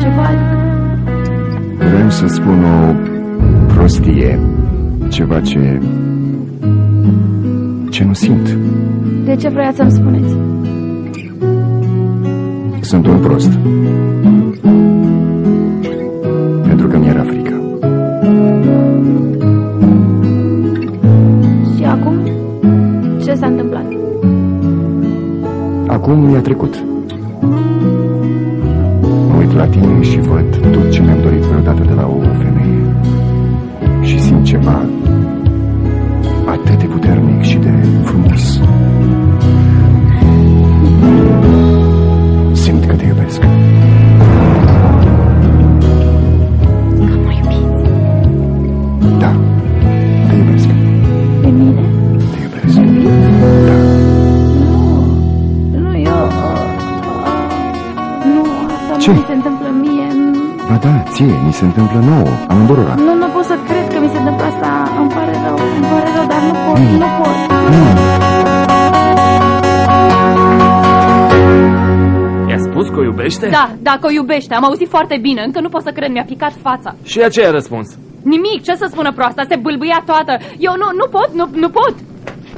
Ceva adică. Vreau să spun o prostie. Ceva ce... ce nu simt. De ce vroiați să-mi spuneți? Sunt un prost. Pentru că mi-era frică. Și acum? Ce s-a întâmplat? Acum mi-a trecut. Mă uit la tine și văd tot ce mi-am dorit vreodată de la o femeie. Și simt ceva ție, mi se întâmplă nouă, amândurora. Nu, nu pot să cred că mi se întâmplă asta. Îmi pare rău, îmi pare rău, dar nu pot, Mm. nu pot. Nu, I-a spus că o iubește? Da, dacă o iubește, am auzit foarte bine, încă nu pot să cred, mi-a picat fața. Și ea ce a răspuns? Nimic, ce să spună proasta, se bâlbâia toată. Eu nu, nu pot, nu, nu pot.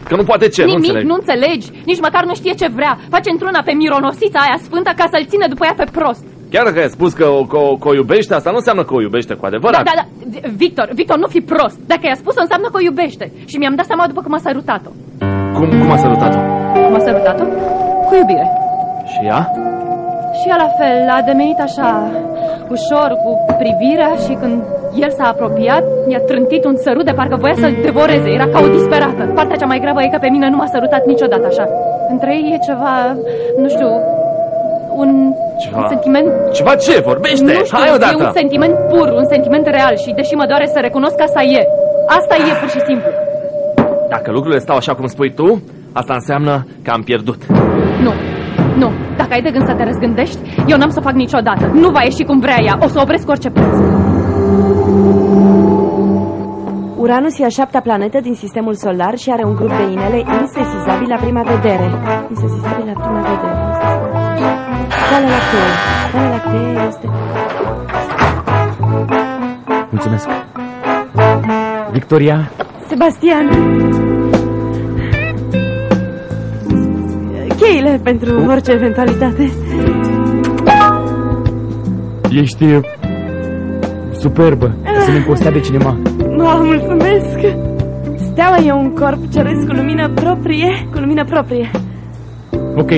Că nu poate ce, nu Nimic, înțeleg. nu înțelegi, nici măcar nu știe ce vrea. Face într-una pe mironosița aia sfântă ca să-l ține după ea pe prost. Chiar dacă a spus că o, că, o, că o iubește, asta nu înseamnă că o iubește cu Da, adevărat. da, da, Victor, Victor, nu fi prost. Dacă i-a spus, înseamnă că o iubește. Și mi-am dat seama după cum a sărutat-o. Cum, cum a sărutat-o? Cum a sărutat-o? Cu iubire. Și ea? Și ea la fel, a demenit așa ușor cu privirea și când el s-a apropiat, i-a trântit un sărut de parcă voia să-l devoreze. Era ca o disperată. Partea cea mai gravă e că pe mine nu m-a sărutat niciodată așa. Între ei e ceva, nu știu, un, Ceva- un sentiment... Ceva ce? Vorbește! Nu știu, Hai e odată! un sentiment pur, un sentiment real și deși mă doare să recunosc că asta e. Asta e pur și simplu. Dacă lucrurile stau așa cum spui tu, asta înseamnă că am pierdut. Nu, nu. Dacă ai de gând să te răzgândești, eu n-am să fac niciodată. Nu va ieși cum vrea ea. O să opresc orice preț. Uranus e a șaptea planetă din sistemul solar și are un grup de inele insesizabil la prima vedere. Insesizabil la prima vedere. Sale lactee. Sale lactee este... Mulțumesc. Victoria, Sebastian! Cheile pentru orice eventualitate. ești uh, superbă. Să ne încostea de cineva. Mă mulțumesc! Steaua e un corp ceresc cu lumină proprie, cu lumină proprie. Ok,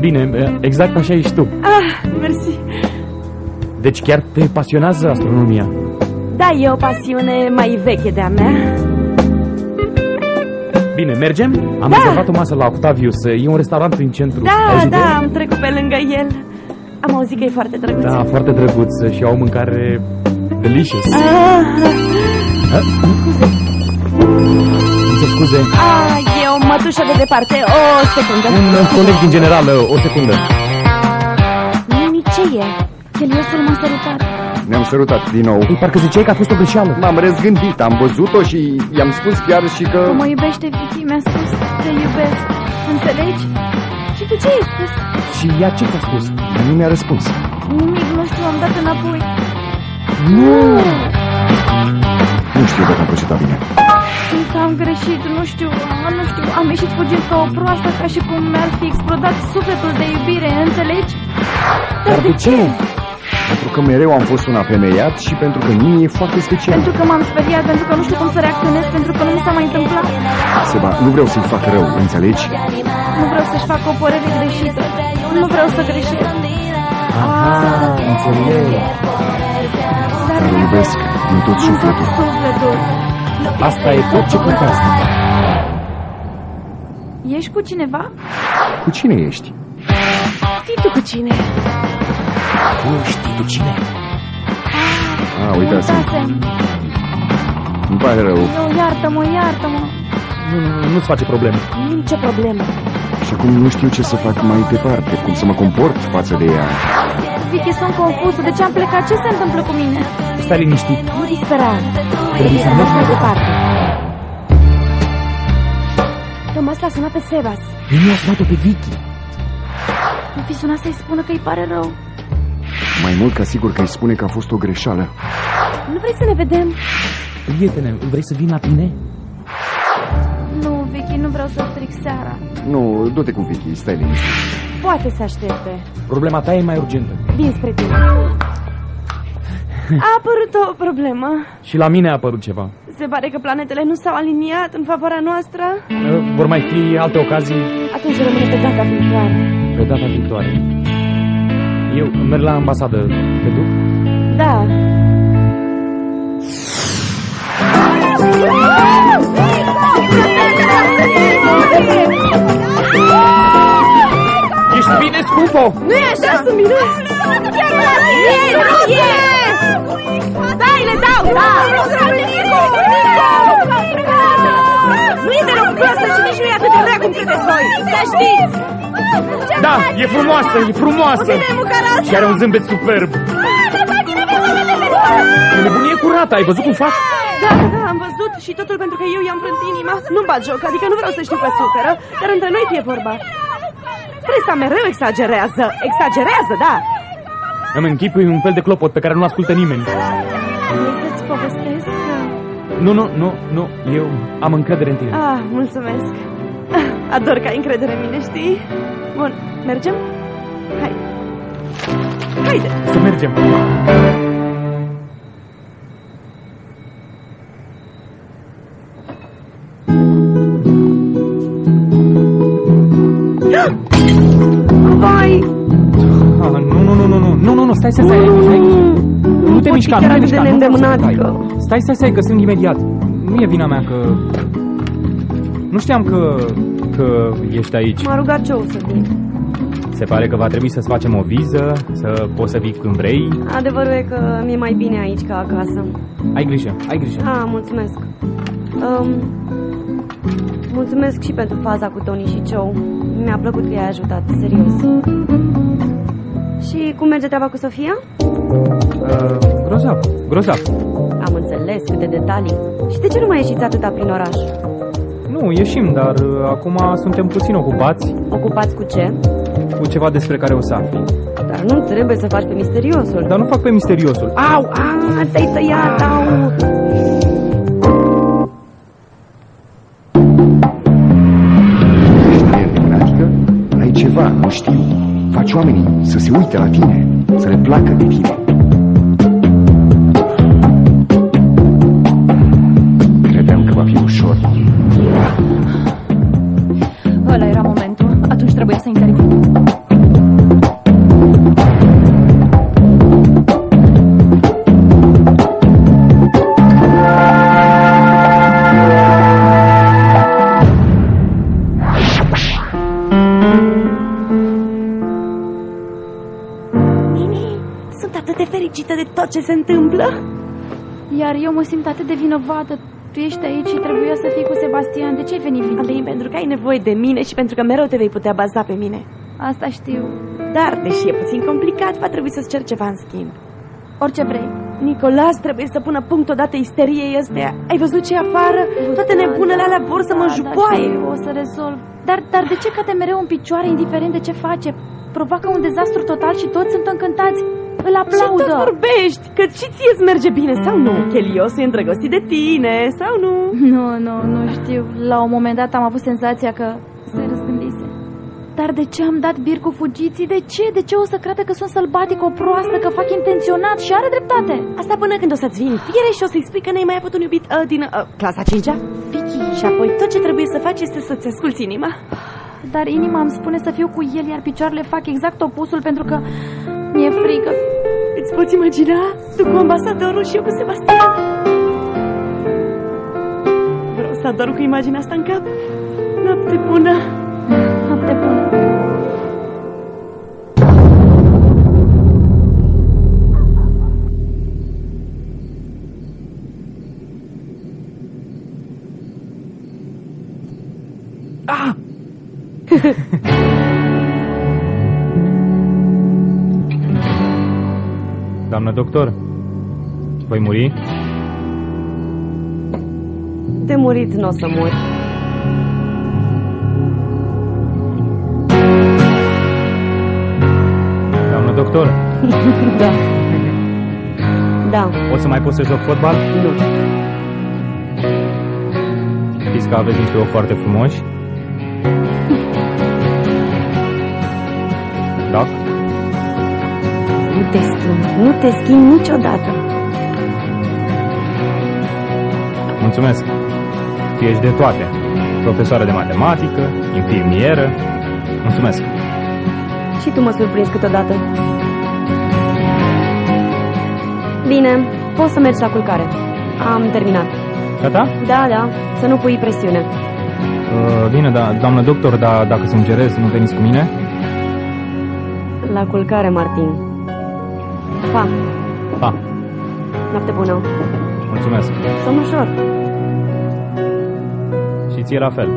bine, uh, exact așa ești tu. Ah, mersi. Deci chiar te pasionează astronomia. Da, e o pasiune mai veche de-a mea. Bine, mergem? Am Da. rezervat o masă la Octavius. E un restaurant în centru. Da, Auzi de da, el? am trecut pe lângă el. Am auzit că e foarte drăguț. Da, foarte drăguț și au mâncare delicious. Ah, Îmi cer scuze. ah, e o mătușă de departe. O secundă. Un uh, coleg din general, uh, o secundă. Nimic ce e? Cheliosul m-a sărutat. ne-am sărutat din nou. Ei, parcă ziceai că a fost o greșeală. M-am răzgândit, am văzut-o și i-am spus chiar și că... Că mă iubește Vicky, mi-a spus te iubesc. Înțelegi? Și tu ce ai spus? Și ea ce ți-a spus? Nu mi-a răspuns. Nimic, nu știu, am dat înapoi. Nu! Nu știu dacă am procedat bine. Simt că am greșit, nu știu, a, nu știu, am ieșit fugind ca o proastă, ca și cum mi-ar fi explodat sufletul de iubire, înțelegi? Dar de ce? Pentru că mereu am fost un afemeiat și pentru că mie e foarte special. Pentru că m-am speriat, pentru că nu știu cum să reacționez, pentru că nu mi s-a mai întâmplat. Seba, nu vreau să-i fac rău, înțelegi? Nu vreau să-și facă o părere greșită. Nu vreau să greșesc. Aha, înțeleg. Dar îl iubesc din tot Din tot sufletul. sufletul. Asta e tot ce contează. Ești cu cineva? Cu cine ești? Știi tu cu cine? Tu știi tu cine? Ah, uitasem. Uitasem. Îmi pare rău. Eu, iartă-mă, iartă-mă. Nu, nu, nu, nu-ți face probleme. Nicio problemă. Și acum nu știu ce să fac mai departe, cum să mă comport față de ea. Vicky, sunt confuză. De ce am plecat? Ce se întâmplă cu mine? Stai liniștit. Nu dispera. Trebuie să Mergi mergi mai mai departe. Thomas l-a sunat pe Sebas. Nu a sunat-o pe Vicky. Nu fi sunat să-i spună că îi pare rău. Mai mult ca sigur că îi spune că a fost o greșeală. Nu vrei să ne vedem? Prietene, vrei să vin la tine? Nu, Vicky, nu vreau să stric seara. Nu, du-te cu Vicky, stai liniștit. Poate să aștepte. Problema ta e mai urgentă. Vin spre tine. A apărut o problemă. Și la mine a apărut ceva. Se pare că planetele nu s-au aliniat în favoarea noastră. Uh, Vor mai fi alte ocazii Atunci rămâne pe data viitoare. pe data viitoare. Eu merg la ambasadă. Te duc? Da. Ești bine, scumpo? Nu e așa, sunt bine? E, nu e! Stai, le dau, da! Nu e deloc proastă și nici nu e atât de rea cum credeți voi, să știți! Da, e frumoasă, e frumoasă. Și are un zâmbet superb. E nebunie curată, ai văzut cum fac? Da, da, am văzut și totul pentru că eu i-am prânt inima. Nu-mi bat joc, adică nu vreau să știu că suferă, dar între noi fie vorba. Presa mereu exagerează, exagerează, da! Îmi închipui un fel de clopot pe care nu ascultă nimeni. Vrei să-ți povestesc? Nu, nu, nu, nu, eu am încredere în tine. Ah, mulțumesc. Ah, Ador că ai încredere în mine, știi? Bun, mergem? Hai. Haide! Să mergem. Nu, nu, nu, nu, nu, nu, nu, nu, stai să stai, stai. Nu te mișca, nu te mișca. Stai, stai, stai, că sunt imediat. Nu e vina mea că... Nu știam că... că ești aici. M-a rugat ce o să vin. Se pare că va trebui să-ți facem o viză, să poți să vii când vrei. Adevărul e că mi-e mai bine aici ca acasă. Ai grijă, ai grijă. Ah, mulțumesc. Um, mulțumesc și pentru faza cu Tony și Joe. Mi-a plăcut că i-ai ajutat, serios. Și cum merge treaba cu Sofia? Uh, grozav, grozav. Am înțeles câte detalii. Și de ce nu mai ieșiți atâta prin oraș? Nu, ieșim, dar uh, acum suntem puțin ocupați Ocupați cu ce? cu ceva despre care o să afli. Dar nu trebuie să faci pe misteriosul. Dar nu fac pe misteriosul. Au, au, te-ai tăiat, au! Ești neîntemânatică? Ai ceva, nu știu. Faci oamenii să se uite la tine, să le placă de tine. Tot ce se întâmplă. Iar eu mă simt atât de vinovată. Tu ești aici și trebuia să fii cu Sebastian. De ce ai venit, Am Vicky? venit pentru că ai nevoie de mine și pentru că mereu te vei putea baza pe mine. Asta știu. Dar, deși e puțin complicat, va trebui să-ți cer ceva în schimb. Orice vrei. Nicolas trebuie să pună punct odată isteriei astea. Ai văzut ce e afară? Toate nebunele alea vor să mă Da, jupoaie. Da, știu, o să rezolv. Dar, dar de ce cade mereu în picioare, indiferent de ce face? Provoacă un dezastru total și toți sunt încântați. Îl Și tot aplaudă. vorbești, că și ție îți merge bine sau nu? Chelios e îndrăgostit de tine sau nu? Nu, nu, nu știu. La un moment dat am avut senzația că se răzgândise. Dar de ce am dat bir cu fugiții? De ce? De ce o să crede că sunt sălbatic, o proastă, că fac intenționat și are dreptate? Asta până când o să-ți vin fiere și o să-i spui că n-ai mai avut un iubit uh, din uh, clasa 5-a? Vicky, Și apoi tot ce trebuie să faci este să-ți asculți inima. dar inima îmi spune să fiu cu el, iar picioarele fac exact opusul pentru că mi-e frică. Îți poți imagina? Tu cu ambasadorul și eu cu Sebastian. Vreau să ador cu imaginea asta în cap. Noapte bună! Doamnă doctor, voi muri? De murit nu o să mori. Doamnă doctor, Da. Da, o să mai pot să joc fotbal? nu. Știți că aveți niște ochi foarte frumoși? Da? Nu te schimbi, nu te schimbi niciodată. Mulțumesc. Tu ești de toate. Profesoară de matematică, infirmieră. Mulțumesc. Și tu mă surprinzi câteodată. Bine, poți să mergi la culcare. Am terminat. Gata? Da, da, să nu pui presiune. Uh, bine, da, doamnă doctor, da, dacă sângerez, nu veniți cu mine? La culcare, Martin. Pa, Pa, noapte bună. mulțumesc. Somn ușor. Și ție la fel.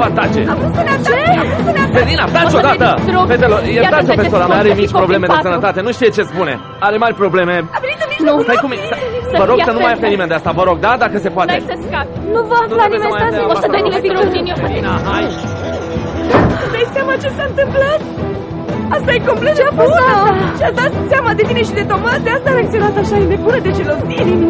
Să ne atace. Selina, taci O să te odată! distrug. Fetelor, Iată iertați-o ce pe sora mea, spun, are să mici fii probleme de copil patru. sănătate, nu știe ce spune. Are mari probleme. A venit în Nu. mijlocul Stai cu mine. nopții. Vă rog fii să nu mai atent. afle nimeni de asta, vă rog, da? Dacă se poate. N-ai să scapi. Nu va Nu afla trebuie nimeni, să mai stați afle O să te asta. distrug din eu. Selina, hai! Îți dai seama ce s-a întâmplat? Asta e complet ce a fost asta? Și-a dat seama de tine și de Tomas, de asta a reacționat așa, e nebună de gelozie în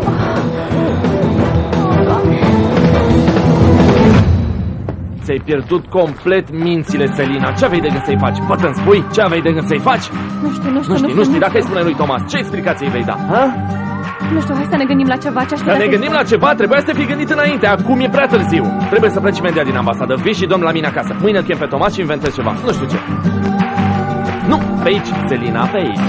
Ți-ai pierdut complet mințile, Selina. Ce aveai de gând să-i faci? Poți să-mi spui? Ce aveai de gând să-i faci? Nu știu, nu știu, Nu știi, nu știi. Dacă îi spune lui Thomas, ce explicație îi vei da? Ha? Nu știu, hai să ne gândim la ceva. Ce aș Să putea ne să-i gândim spun? la ceva, trebuia să te fi gândit înainte. Acum e prea târziu. Trebuie să pleci imediat din ambasadă. Vii și domn la mine acasă. Mâine îl chem pe Thomas și inventez ceva. Nu știu ce. Nu, pe aici, Selina, pe aici.